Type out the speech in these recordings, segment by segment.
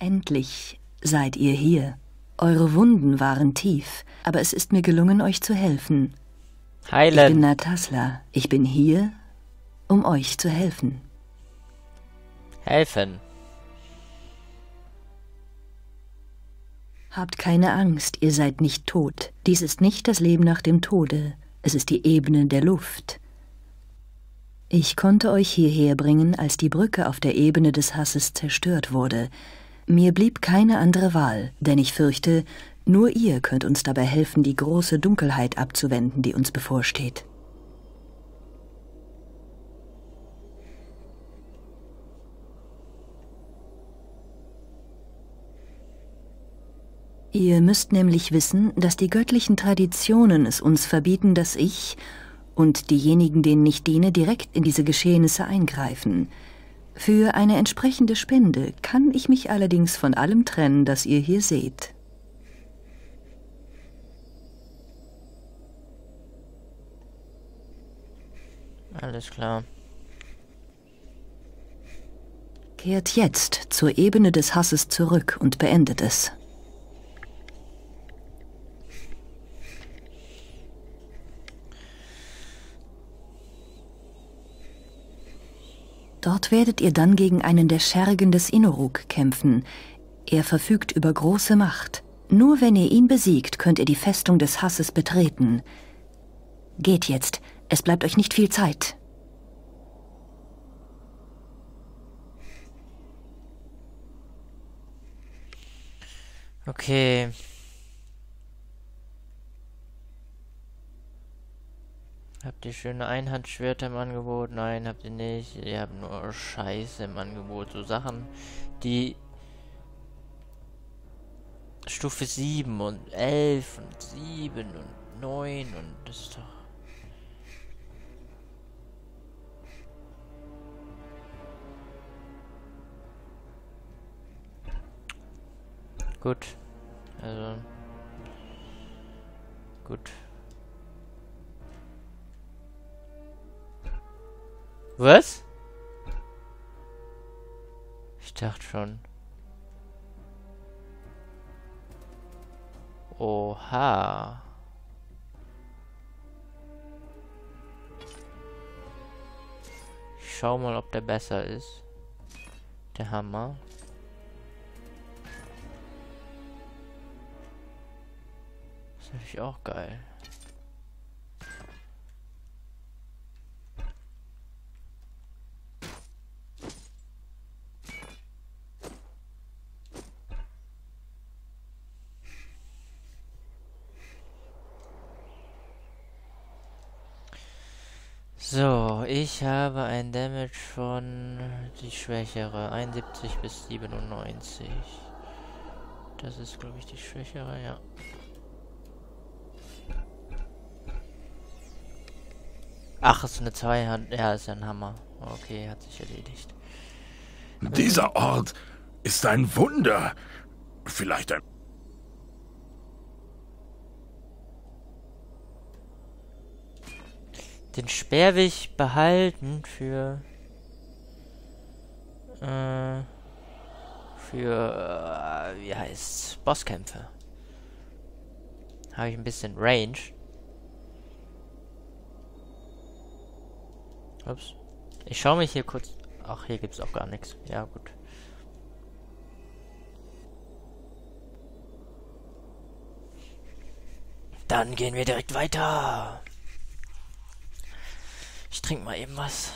Endlich seid ihr hier. Eure Wunden waren tief, aber es ist mir gelungen, euch zu helfen. Heilen. Ich bin Natasla. Ich bin hier, um euch zu helfen. Helfen. Habt keine Angst, ihr seid nicht tot. Dies ist nicht das Leben nach dem Tode. Es ist die Ebene der Luft. Ich konnte euch hierher bringen, als die Brücke auf der Ebene des Hasses zerstört wurde. Mir blieb keine andere Wahl, denn ich fürchte, nur ihr könnt uns dabei helfen, die große Dunkelheit abzuwenden, die uns bevorsteht. Ihr müsst nämlich wissen, dass die göttlichen Traditionen es uns verbieten, dass ich und diejenigen, denen ich diene, direkt in diese Geschehnisse eingreifen. Für eine entsprechende Spende kann ich mich allerdings von allem trennen, das ihr hier seht. Alles klar. Kehrt jetzt zur Ebene des Hasses zurück und beendet es. Dort werdet ihr dann gegen einen der Schergen des Inuruk kämpfen. Er verfügt über große Macht. Nur wenn ihr ihn besiegt, könnt ihr die Festung des Hasses betreten. Geht jetzt, es bleibt euch nicht viel Zeit. Okay. Habt ihr schöne Einhandschwerter im Angebot? Nein, habt ihr nicht. Ihr habt nur Scheiße im Angebot. So Sachen, die Stufe 7 und 11 und 7 und 9 und das ist doch... Gut. Also... Gut. Was? Ich dachte schon. Oha. Ich schau mal, ob der besser ist. Der Hammer. Das ist natürlich auch geil. So, ich habe ein Damage von die schwächere, 71 bis 97. Das ist, glaube ich, die schwächere, ja. Ach, ist eine Zweihand. Ja, ist ein Hammer. Okay, hat sich erledigt. Dieser Ort ist ein Wunder. Vielleicht ein Den Speer will ich behalten für... Äh, für, äh, wie heißt's, Bosskämpfe. Habe ich ein bisschen Range. Ups. Ich schaue mich hier kurz... Ach, hier gibt's auch gar nichts. Ja, gut. Dann gehen wir direkt weiter. Ich trinke mal eben was.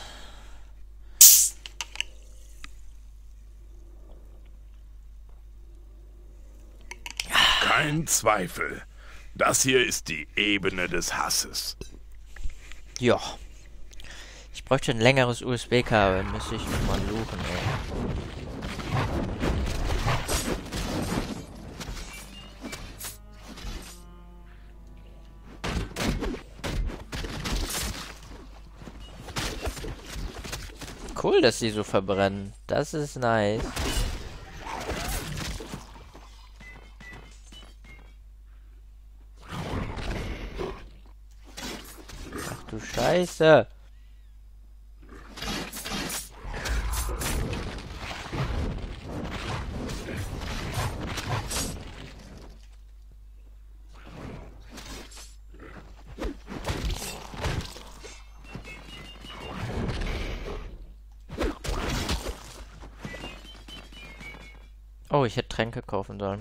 Kein Zweifel. Das hier ist die Ebene des Hasses. Ja. Ich bräuchte ein längeres USB-Kabel. Müsste ich mal suchen, ey. Cool, dass sie so verbrennen. Das ist nice. Ach du Scheiße. Oh, ich hätte Tränke kaufen sollen.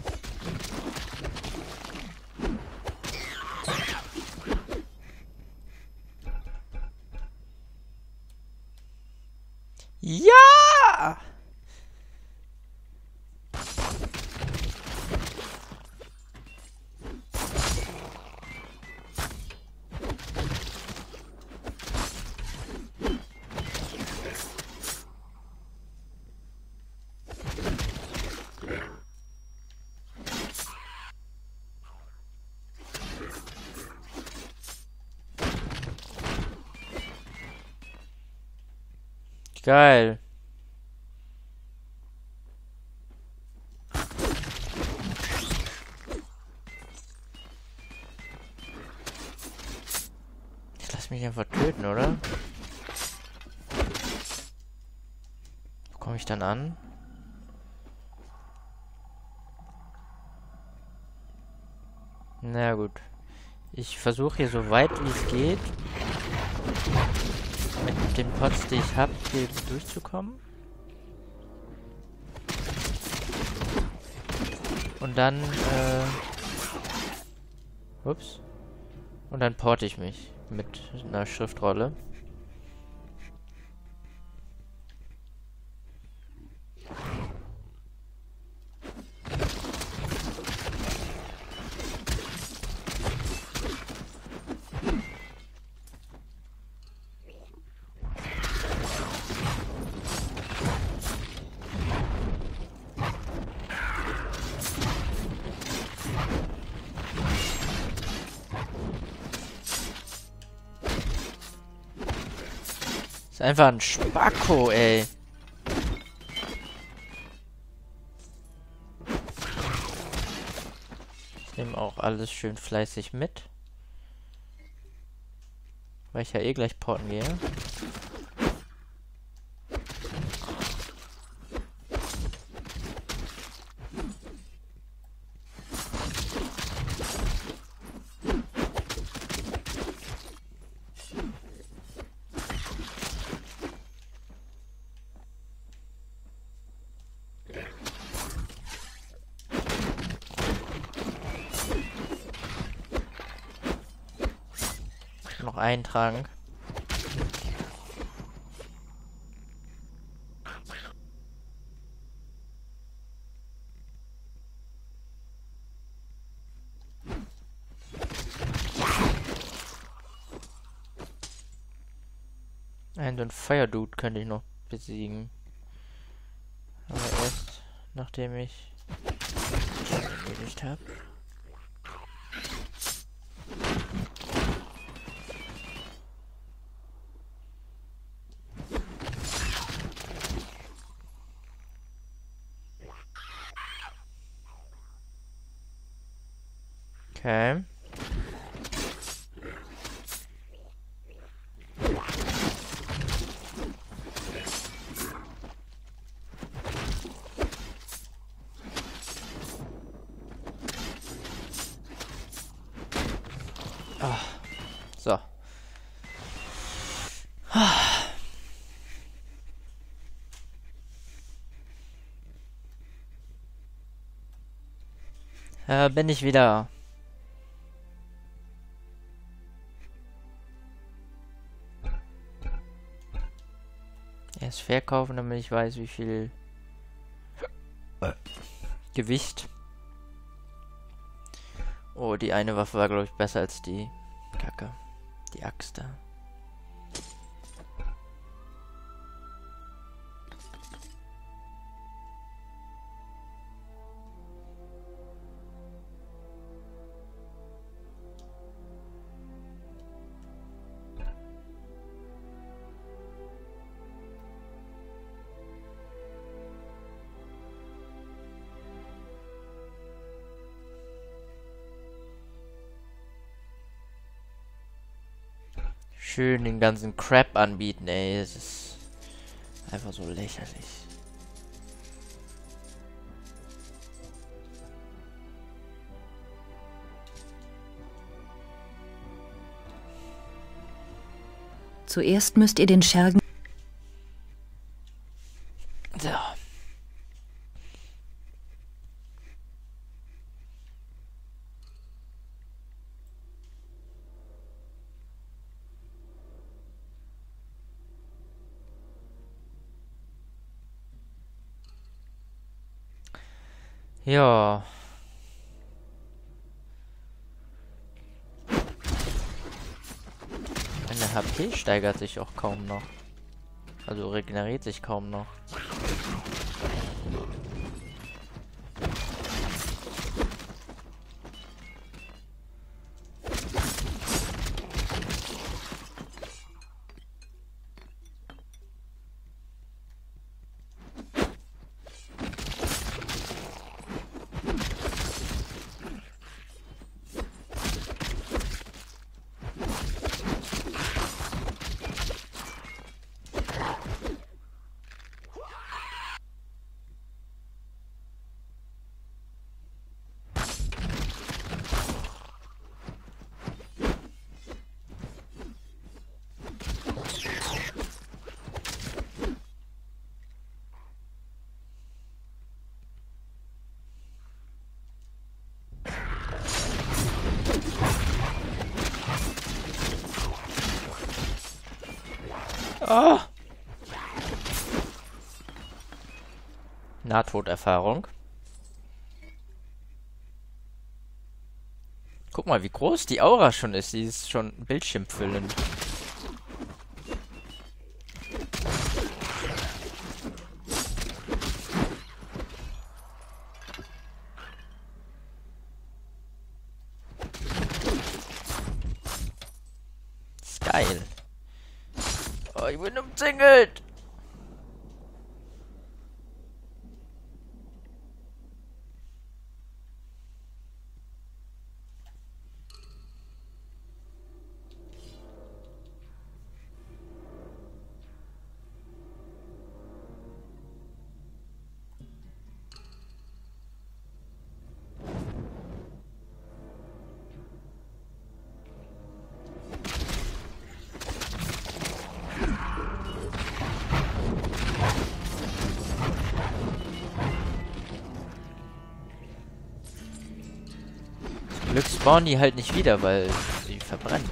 Geil. Ich lass mich einfach töten, oder? Wo komme ich dann an? Na gut. Ich versuche hier so weit wie es geht den Pots, die ich habe, hier durchzukommen. Und dann, äh... Ups. Und dann porte ich mich mit einer Schriftrolle. Einfach ein Spacko, ey. Ich nehme auch alles schön fleißig mit. Weil ich ja eh gleich porten gehe. Noch eintragen. Ein so ein Fire Dude könnte ich noch besiegen. Aber erst nachdem ich erledigt habe. Okay. Ah, so. Äh, bin ich wieder. Verkaufen, damit ich weiß, wie viel Gewicht. Oh, die eine Waffe war, glaube ich, besser als die Kacke. Die Axt da. Schön den ganzen Crap anbieten, ey. Es ist einfach so lächerlich. Zuerst müsst ihr den Schergen So. Ja. Meine HP steigert sich auch kaum noch. Also regeneriert sich kaum noch. Oh. Nahtoderfahrung. Guck mal, wie groß die Aura schon ist. Die ist schon bildschirmfüllend. Ist geil. Oh, spawnen die halt nicht wieder, weil sie verbrennen.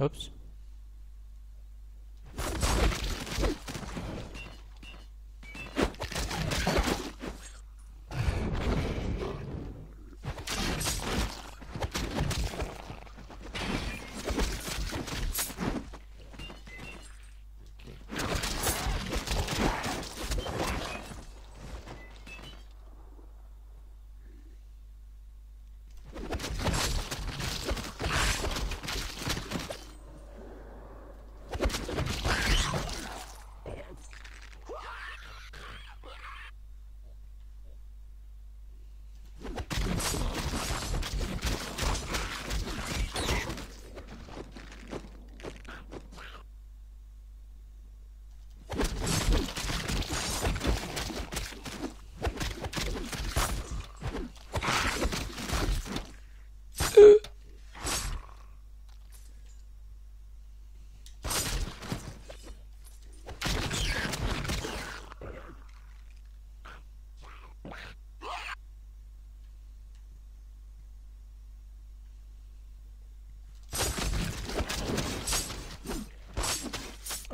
Ups.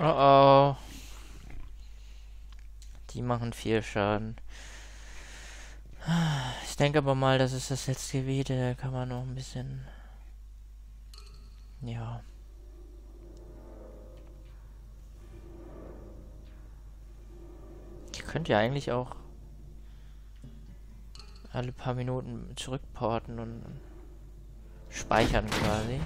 Oh oh. Die machen viel Schaden. Ich denke aber mal, das ist das letzte Gebiet. Da kann man noch ein bisschen... Ja. Ich könnte ja eigentlich auch alle paar Minuten zurückporten und speichern quasi.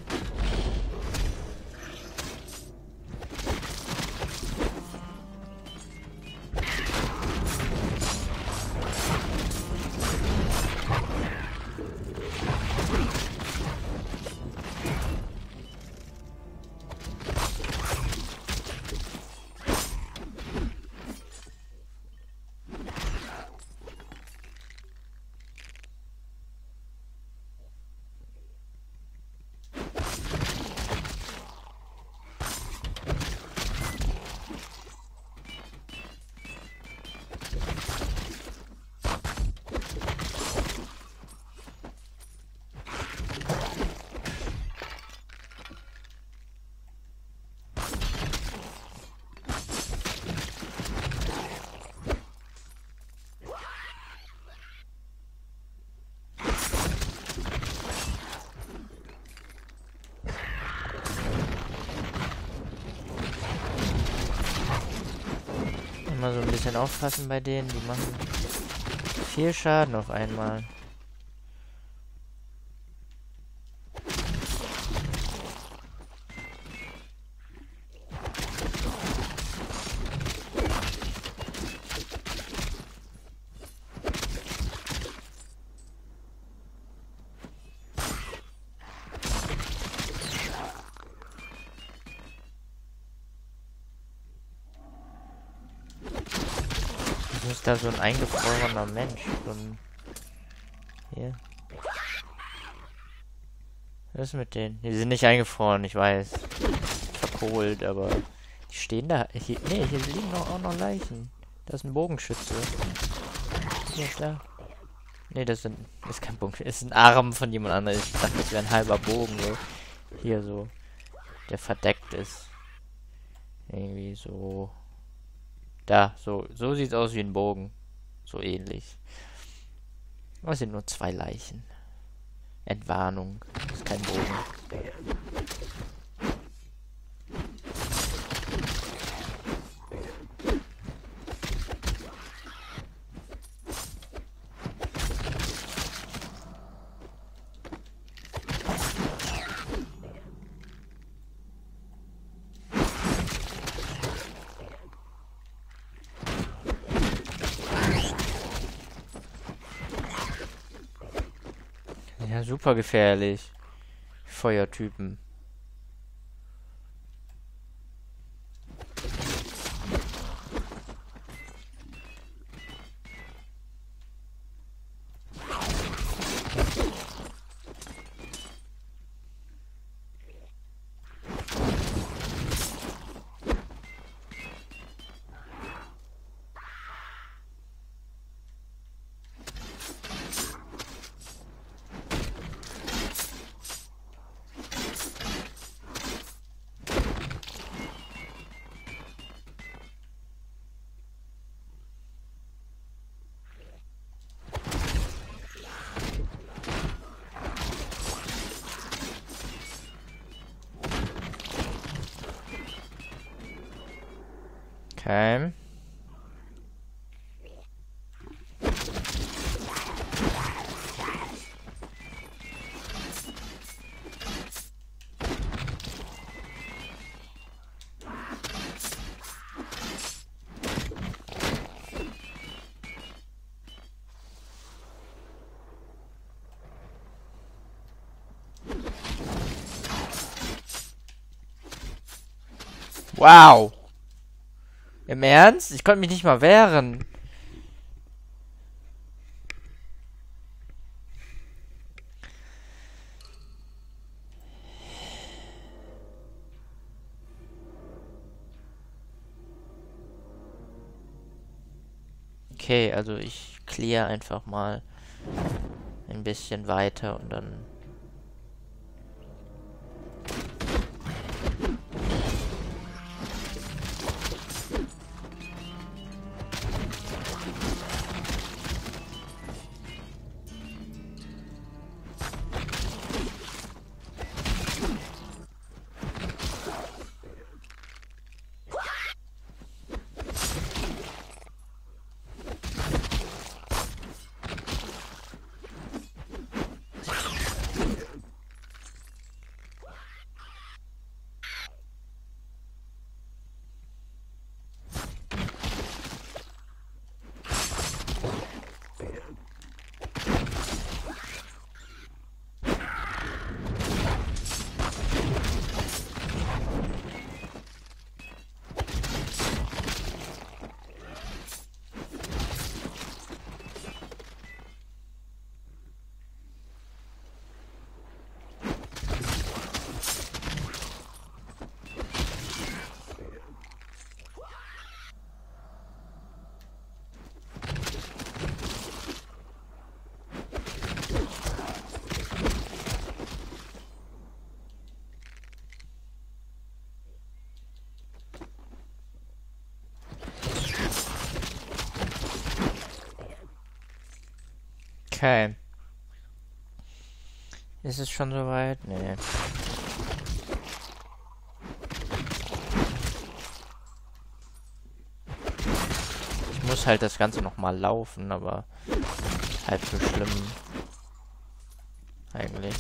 Bisschen aufpassen bei denen. Die machen viel Schaden auf einmal. Ist da so ein eingefrorener Mensch? So ein Hier. Was ist mit denen? Die sind nicht eingefroren, ich weiß. Verkohlt, aber die stehen da. Hier, nee, hier liegen auch noch Leichen. Da ist ein Bogenschütze. Hier ist da. Nee, das sind. ist kein Bogenschütze. ist ein Arm von jemand anderem. Ich dachte, das wäre ein halber Bogen. So. Hier so. Der verdeckt ist. Irgendwie so. Da, so, so sieht's aus wie ein Bogen. So ähnlich. Aber es sind nur zwei Leichen. Entwarnung. Das ist kein Bogen. Ja, super gefährlich. Feuertypen. Okay. Wow. Im Ernst? Ich konnte mich nicht mal wehren. Okay, also ich clear einfach mal ein bisschen weiter und dann Okay. Ist es schon soweit? Nee. muss halt das Ganze nochmal laufen, aber halb so schlimm. Eigentlich.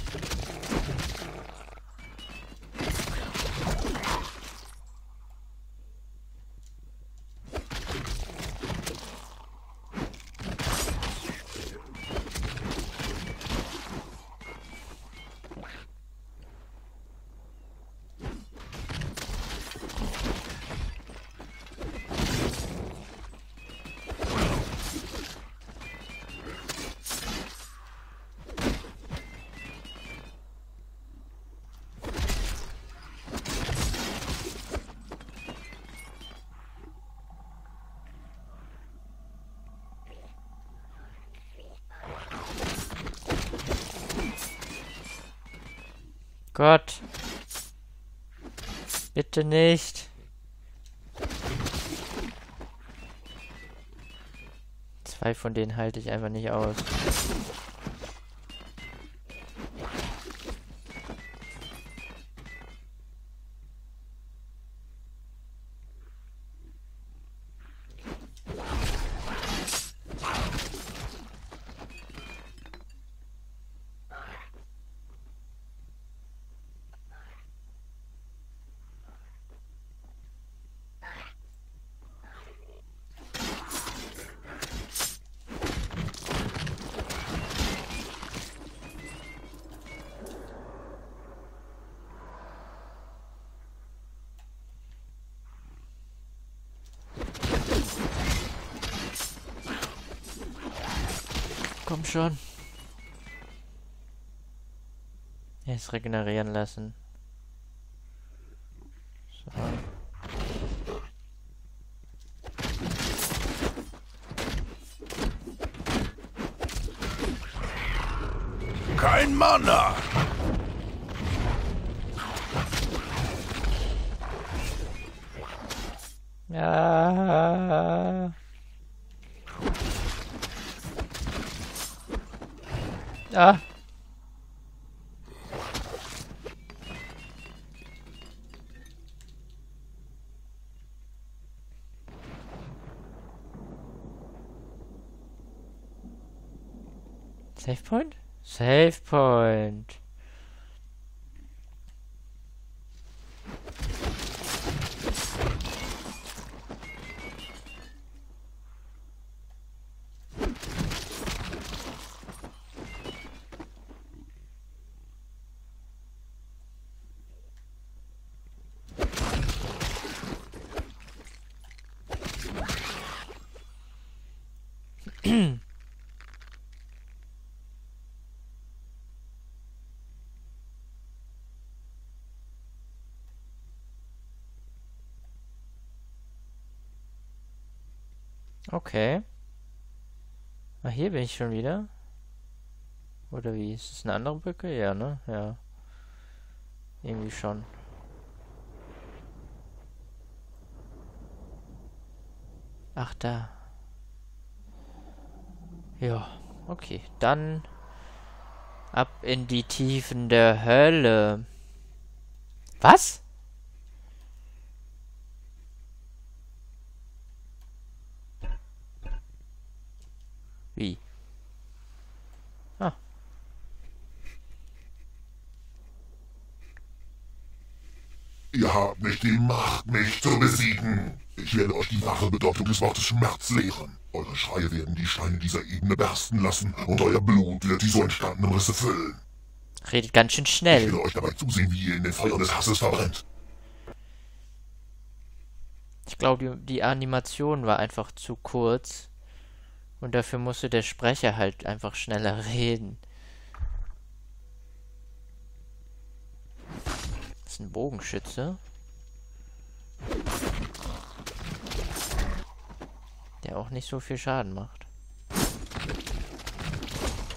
Gott. Bitte nicht. Zwei von denen halte ich einfach nicht aus. Jetzt regenerieren lassen. So. Kein Mana! Ja. Ah. Save point? Save point. Okay. Ah, hier bin ich schon wieder. Oder wie? Ist es eine andere Brücke? Ja, ne? Ja. Irgendwie schon. Ach, da. Ja, okay. Dann ab in die Tiefen der Hölle. Was? Ihr habt nicht die Macht, mich zu besiegen. Ich werde euch die wahre Bedeutung des Wortes Schmerz lehren. Eure Schreie werden die Steine dieser Ebene bersten lassen und euer Blut wird die so entstandenen Risse füllen. Redet ganz schön Ich schnell. werde euch dabei zusehen, wie ihr in den Feuern des Hasses verbrennt. Ich glaube, die, die Animation war einfach zu kurz. Und dafür musste der Sprecher halt einfach schneller reden. Ein Bogenschütze. Der auch nicht so viel Schaden macht.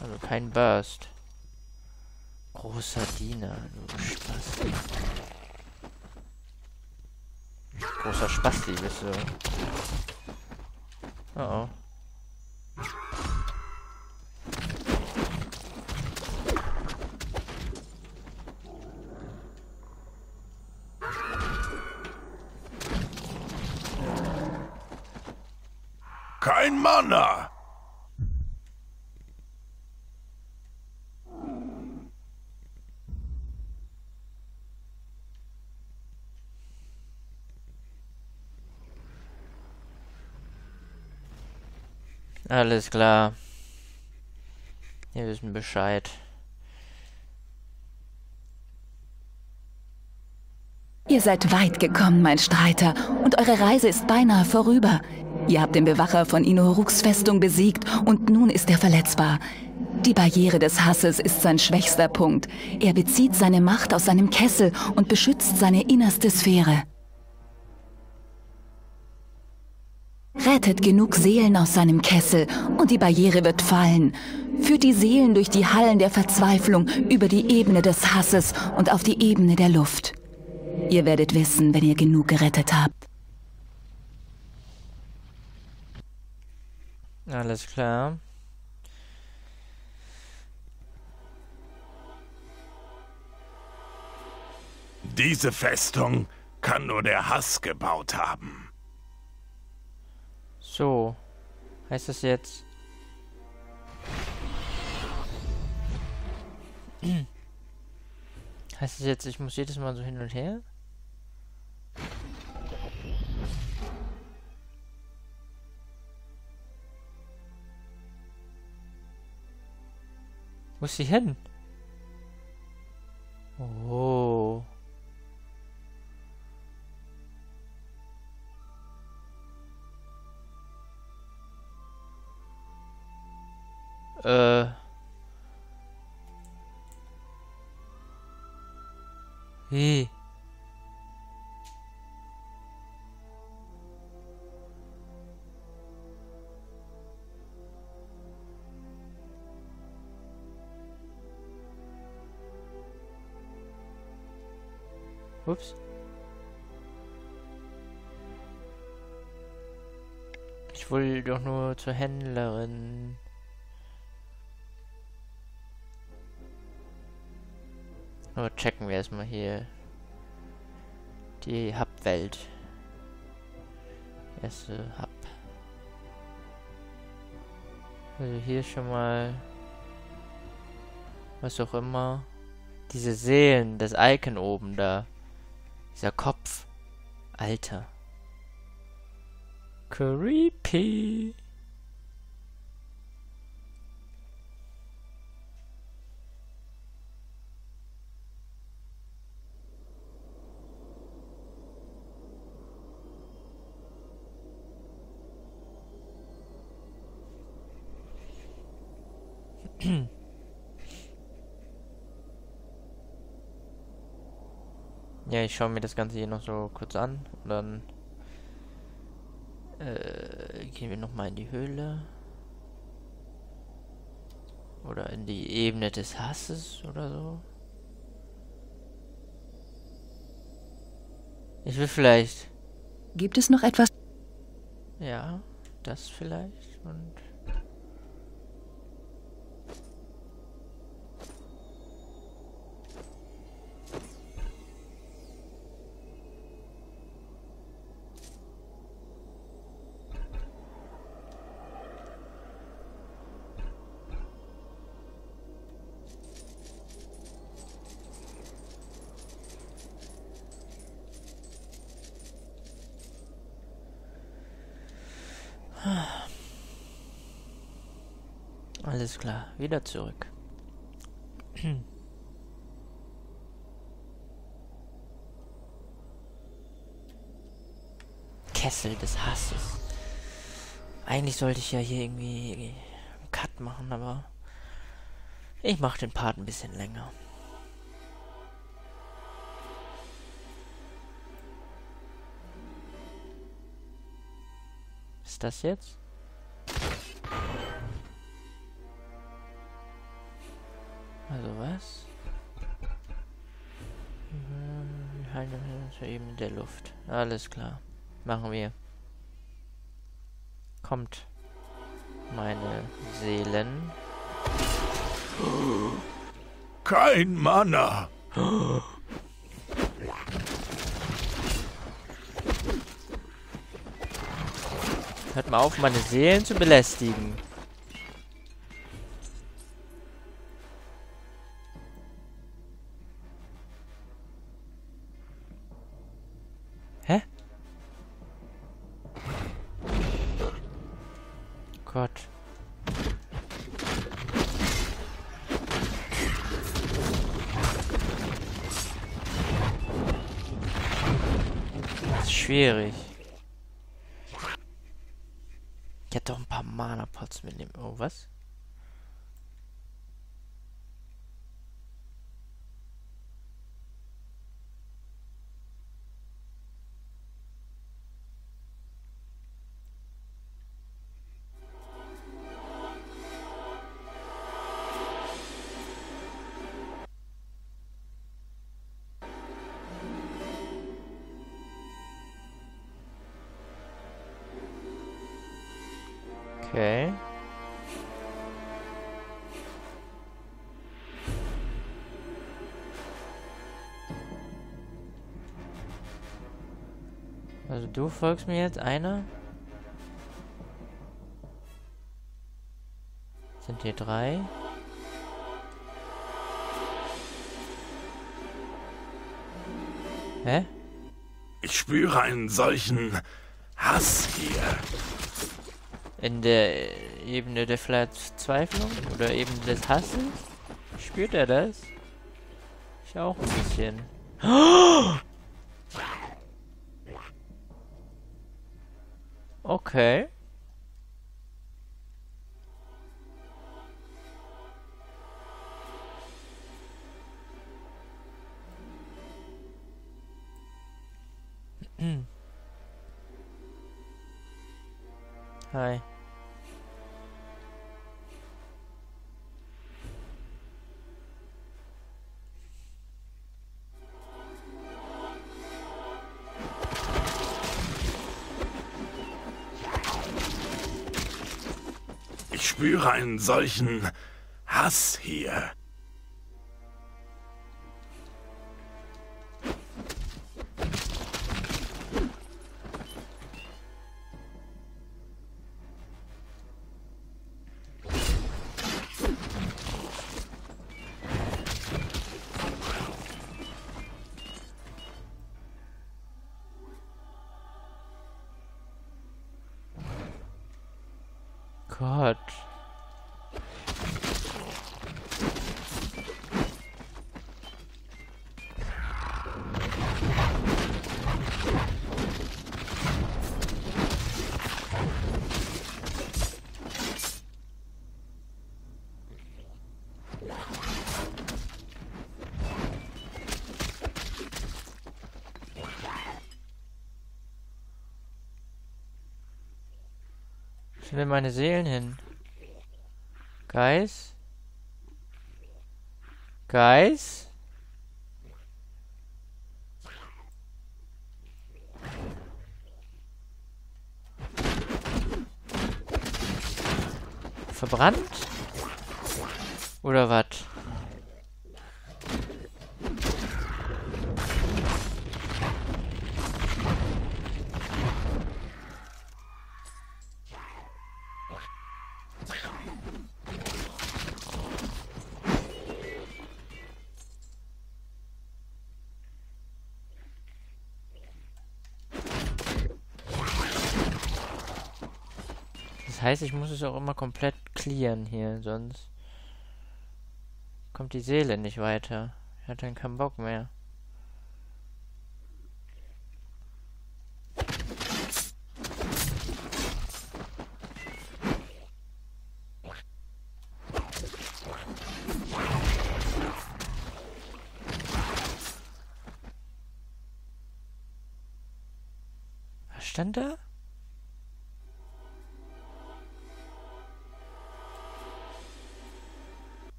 Also kein Burst. Großer Diener, du Spasti. Großer Spasti bist du. Oh oh. Kein Mana. Alles klar. Wir wissen Bescheid. Ihr seid weit gekommen, mein Streiter, und eure Reise ist beinahe vorüber. Ihr habt den Bewacher von Inoruks Festung besiegt und nun ist er verletzbar. Die Barriere des Hasses ist sein schwächster Punkt. Er bezieht seine Macht aus seinem Kessel und beschützt seine innerste Sphäre. Rettet genug Seelen aus seinem Kessel und die Barriere wird fallen. Führt die Seelen durch die Hallen der Verzweiflung über die Ebene des Hasses und auf die Ebene der Luft. Ihr werdet wissen, wenn ihr genug gerettet habt. Alles klar. Diese Festung kann nur der Hass gebaut haben. So. Heißt das jetzt... heißt das jetzt, ich muss jedes Mal so hin und her? Wo ist sie hin? Oh. Äh. Wie? Ups. Ich wollte doch nur zur Händlerin. Aber checken wir erstmal hier die Hub-Welt. Erste Hub. Also hier schon mal was auch immer. Diese Seelen, das Icon oben da. Dieser Kopf. Alter. Creepy. Ich schaue mir das Ganze hier noch so kurz an und dann äh, gehen wir nochmal in die Höhle. Oder in die Ebene des Hasses oder so. Ich will vielleicht. Gibt es noch etwas? Ja, das vielleicht und. Alles klar, wieder zurück. Kessel des Hasses. Eigentlich sollte ich ja hier irgendwie einen Cut machen, aber ich mache den Part ein bisschen länger. Ist das jetzt? Ebene der Luft. Alles klar. Machen wir. Kommt. Meine Seelen. Kein Mana. Hört mal auf, meine Seelen zu belästigen. Gott. Das ist schwierig. Ich hätte doch ein paar Mana-Pots mitnehmen. Oh, was? Also du folgst mir jetzt einer? Sind hier drei? Hä? Ich spüre einen solchen Hass hier. In der Ebene der Verzweiflung oder Ebene des Hasses? Spürt er das? Ich auch ein bisschen. Okay. Hi. Spüre einen solchen Hass hier. Sind meine Seelen hin? Guys? Guys? Verbrannt? Oder was? Heißt, ich muss es auch immer komplett clearen hier, sonst kommt die Seele nicht weiter. Hatte dann keinen Bock mehr.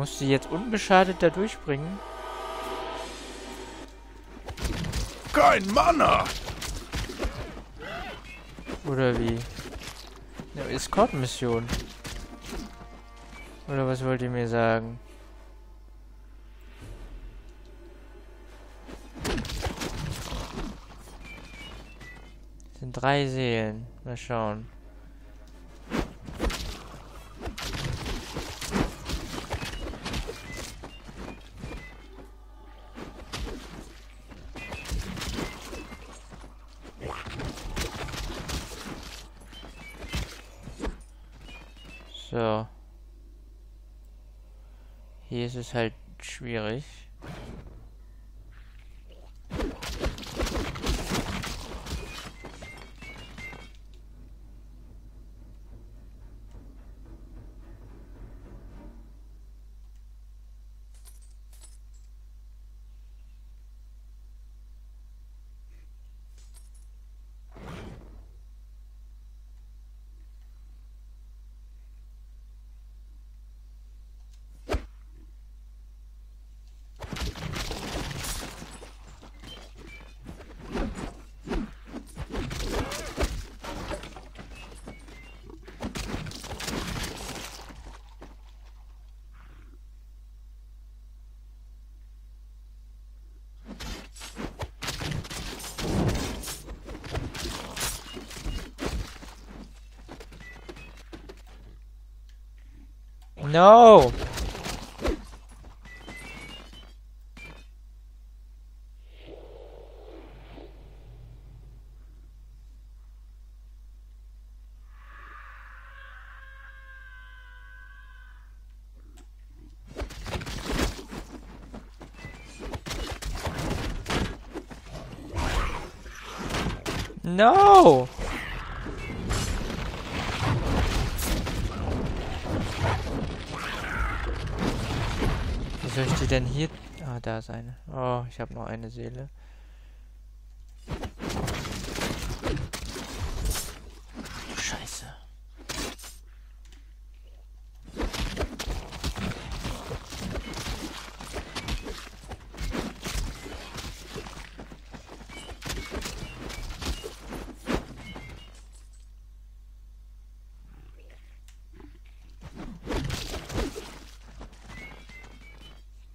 Muss sie jetzt unbeschadet da durchbringen. Kein Mana! Oder wie? Eine Escort-Mission. Oder was wollt ihr mir sagen? Das sind drei Seelen. Mal schauen. Hier ist es halt schwierig. No! No! Soll ich die denn hier... Ah, da ist eine. Oh, ich habe noch eine Seele. Scheiße.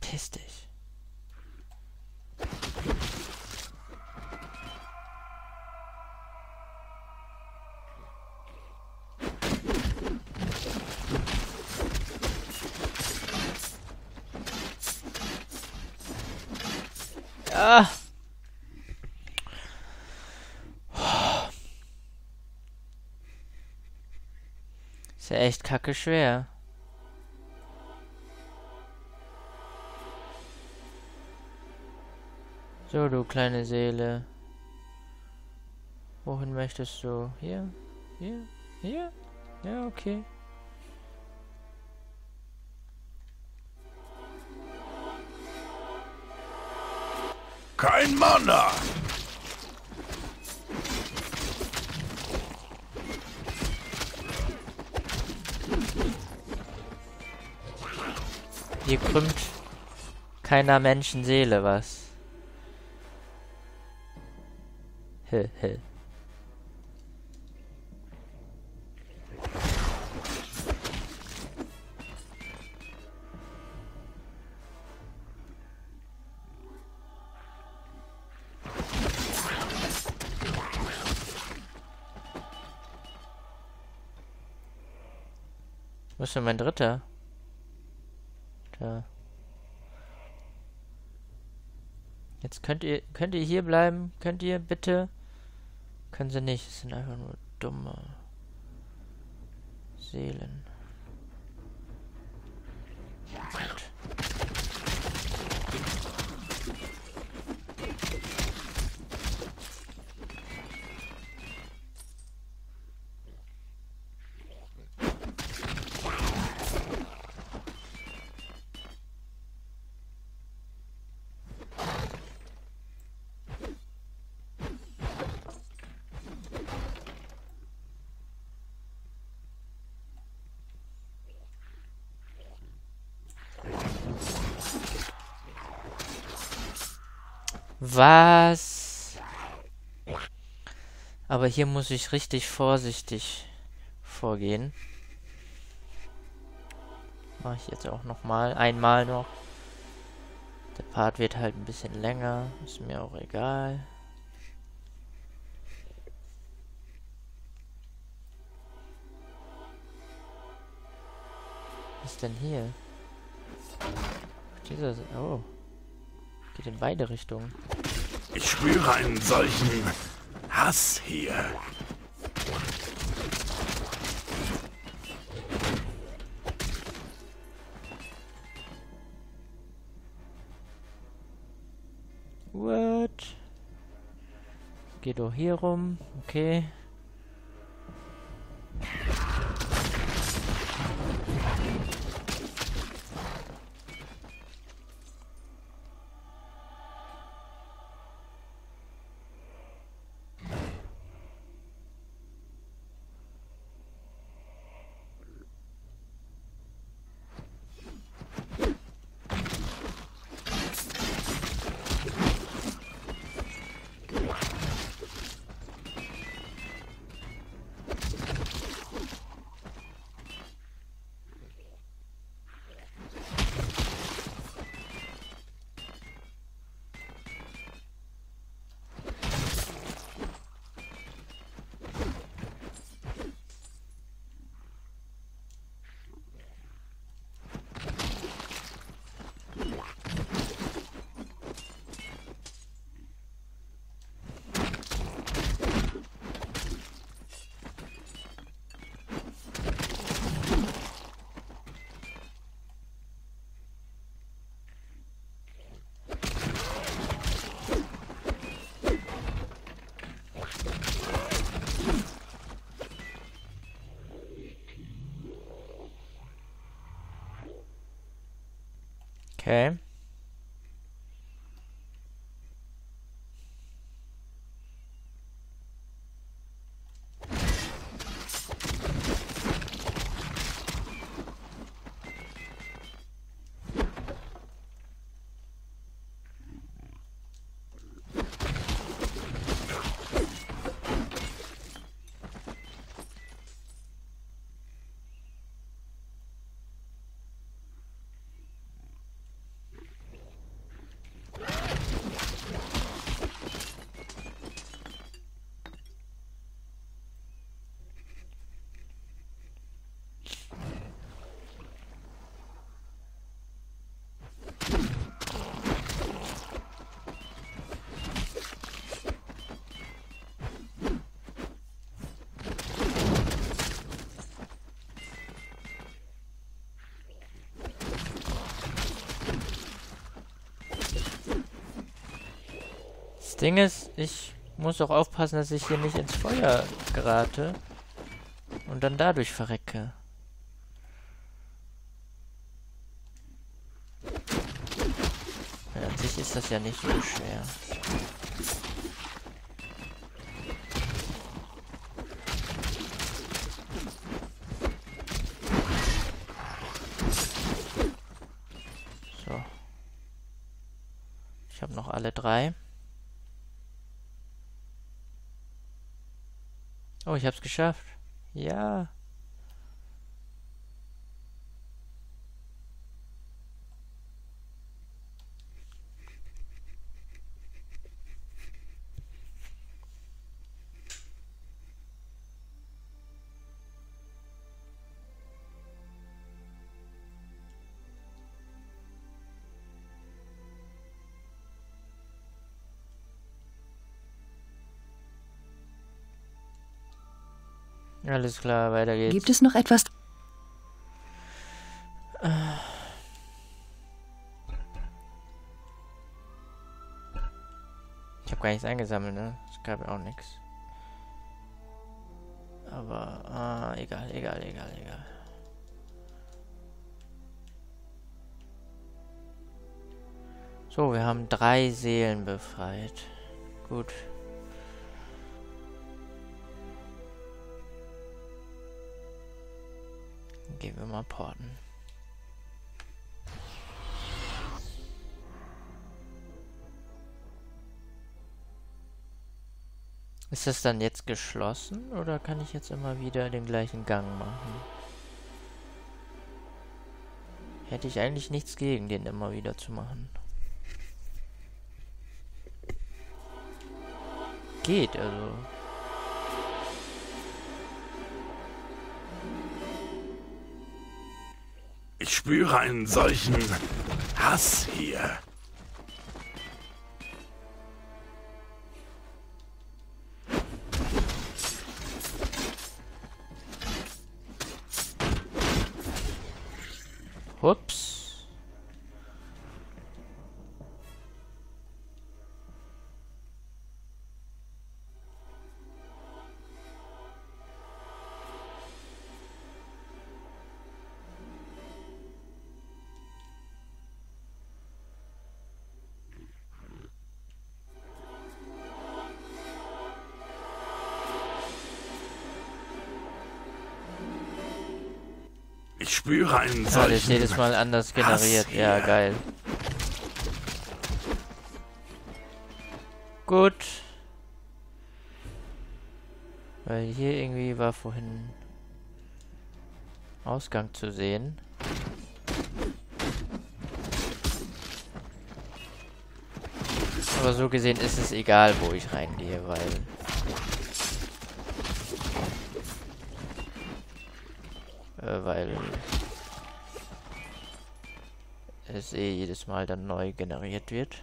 Piss dich. Ah. Ist ja echt kacke schwer. So, du kleine Seele. Wohin möchtest du? Hier? Hier? Hier? Ja, okay. Kein Mana! Hier krümmt keiner Menschenseele was. Hä, hä. Wo ist denn mein dritter? Da. Jetzt könnt ihr, könnt ihr hier bleiben? Könnt ihr bitte? Können sie nicht, es sind einfach nur dumme Seelen. Gut. Was? Aber hier muss ich richtig vorsichtig vorgehen. mache ich jetzt auch noch mal einmal noch. Der Part wird halt ein bisschen länger, ist mir auch egal. Was ist denn hier? Dieser, oh. Geht in beide Richtungen. Ich spüre einen solchen Hass hier. What? Geht doch hier rum. Okay. Okay. Ding ist, ich muss auch aufpassen, dass ich hier nicht ins Feuer gerate und dann dadurch verrecke. An sich ist das ja nicht so schwer. So. Ich habe noch alle drei. Oh, ich hab's geschafft. Ja. Alles klar, weiter geht's. Gibt es noch etwas? Ich habe gar nichts eingesammelt, ne? Es gab ja auch nichts. Aber, ah, egal, egal, egal, egal. So, wir haben drei Seelen befreit. Gut. Gehen wir mal porten. Ist das dann jetzt geschlossen oder kann ich jetzt immer wieder den gleichen Gang machen? Hätte ich eigentlich nichts gegen, den immer wieder zu machen. Geht, also. Ich spüre einen solchen Hass hier. Spüre einen solchen jedes Mal anders generiert. Ja, geil. Gut. Weil hier irgendwie war vorhin Ausgang zu sehen. Aber so gesehen ist es egal, wo ich reingehe, weil... Äh, weil... Es eh jedes Mal dann neu generiert wird.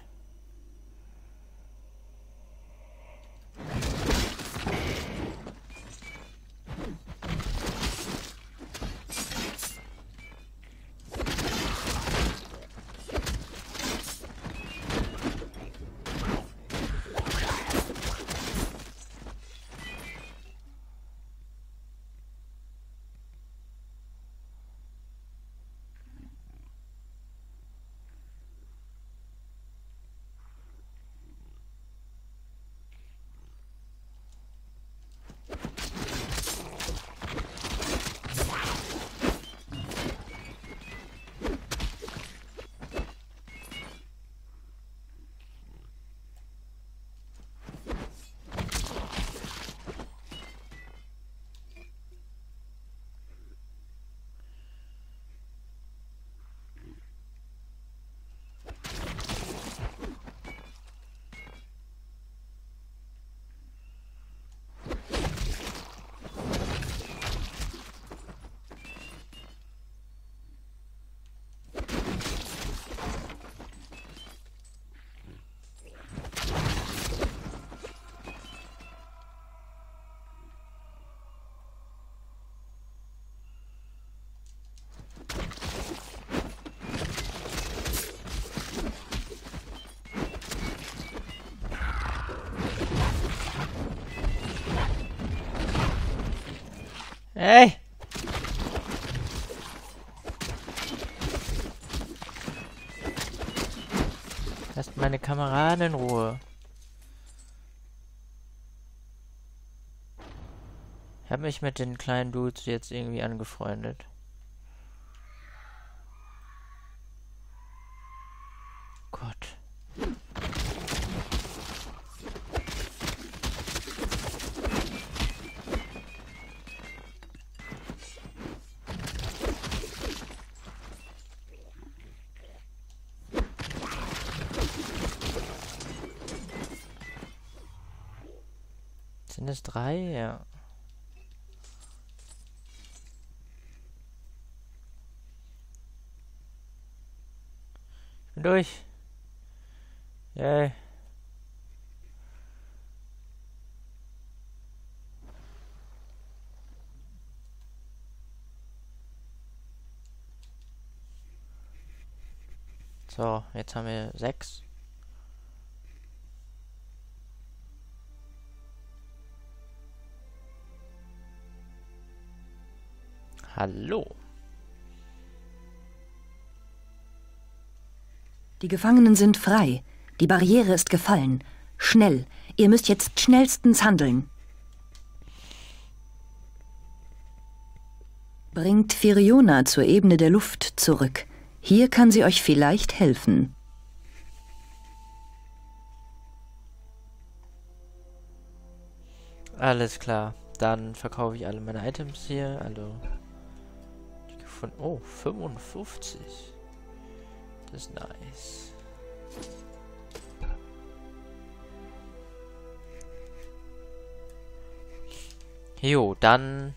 Ey! Lasst meine Kameraden in Ruhe. Ich habe mich mit den kleinen Dudes jetzt irgendwie angefreundet. Sind es drei? Ja. Ich bin durch. Yay. So, jetzt haben wir sechs. Hallo. Die Gefangenen sind frei. Die Barriere ist gefallen. Schnell. Ihr müsst jetzt schnellstens handeln. Bringt Firiona zur Ebene der Luft zurück. Hier kann sie euch vielleicht helfen. Alles klar. Dann verkaufe ich alle meine Items hier. Also. Gefunden- Oh, 55. Das ist nice. Jo, dann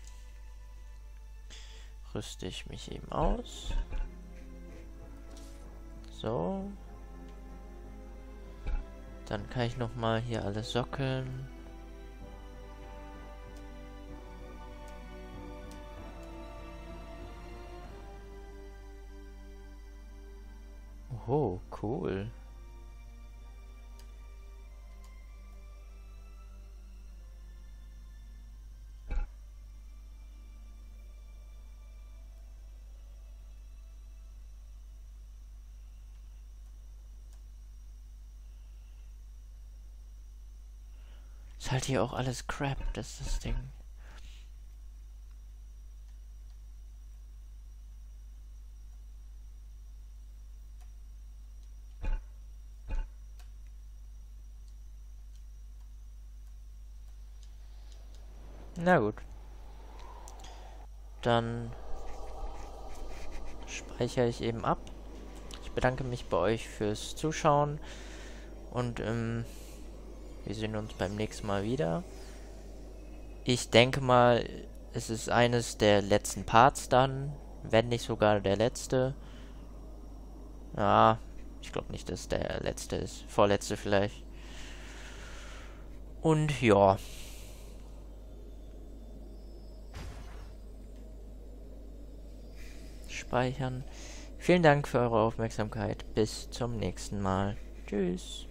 rüste ich mich eben aus. So. Dann kann ich noch mal hier alles sockeln. Oh, cool. Ist halt hier auch alles Crap, das ist das Ding. Na gut. Dann speichere ich eben ab. Ich bedanke mich bei euch fürs Zuschauen und ähm, wir sehen uns beim nächsten Mal wieder. Ich denke mal, es ist eines der letzten Parts dann, wenn nicht sogar der letzte. Ja, ich glaube nicht, dass der letzte ist. Vorletzte vielleicht. Und ja. Speichern. Vielen Dank für eure Aufmerksamkeit. Bis zum nächsten Mal. Tschüss.